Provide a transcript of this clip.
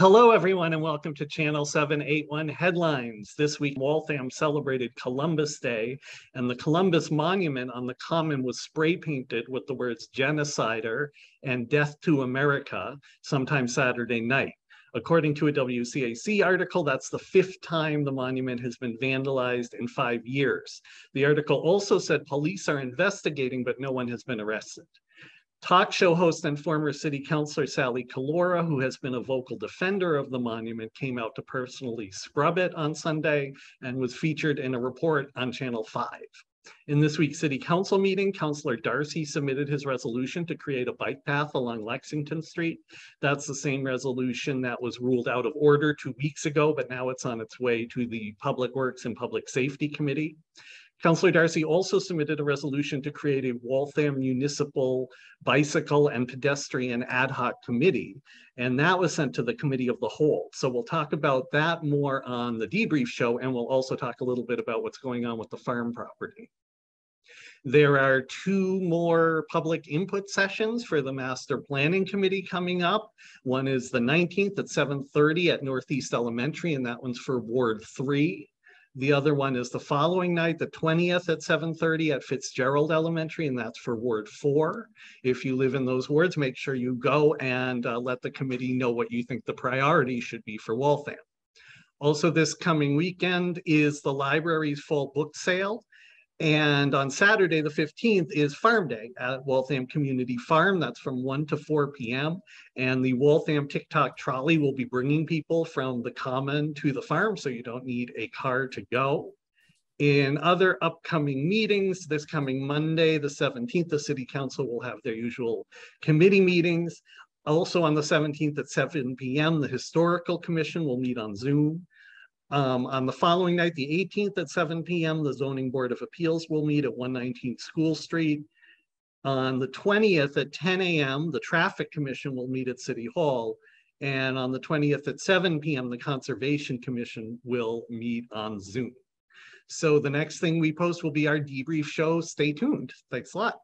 Hello, everyone, and welcome to Channel 781 Headlines. This week, Waltham celebrated Columbus Day, and the Columbus Monument on the Common was spray painted with the words genocider and death to America sometime Saturday night. According to a WCAC article, that's the fifth time the monument has been vandalized in five years. The article also said police are investigating, but no one has been arrested. Talk show host and former city councilor Sally Collura, who has been a vocal defender of the monument, came out to personally scrub it on Sunday and was featured in a report on Channel 5. In this week's city council meeting, Councillor Darcy submitted his resolution to create a bike path along Lexington Street. That's the same resolution that was ruled out of order two weeks ago, but now it's on its way to the Public Works and Public Safety Committee. Councillor Darcy also submitted a resolution to create a Waltham Municipal Bicycle and Pedestrian Ad Hoc Committee, and that was sent to the Committee of the Whole. So we'll talk about that more on the debrief show, and we'll also talk a little bit about what's going on with the farm property. There are two more public input sessions for the Master Planning Committee coming up. One is the 19th at 7.30 at Northeast Elementary, and that one's for Ward 3. The other one is the following night, the 20th at 7.30 at Fitzgerald Elementary, and that's for Ward 4. If you live in those wards, make sure you go and uh, let the committee know what you think the priority should be for Waltham. Also this coming weekend is the library's fall book sale. And on Saturday, the 15th, is Farm Day at Waltham Community Farm. That's from 1 to 4 p.m. And the Waltham TikTok trolley will be bringing people from the common to the farm, so you don't need a car to go. In other upcoming meetings, this coming Monday, the 17th, the City Council will have their usual committee meetings. Also on the 17th at 7 p.m., the Historical Commission will meet on Zoom. Um, on the following night, the 18th at 7 p.m., the Zoning Board of Appeals will meet at 119 School Street. On the 20th at 10 a.m., the Traffic Commission will meet at City Hall. And on the 20th at 7 p.m., the Conservation Commission will meet on Zoom. So the next thing we post will be our debrief show. Stay tuned. Thanks a lot.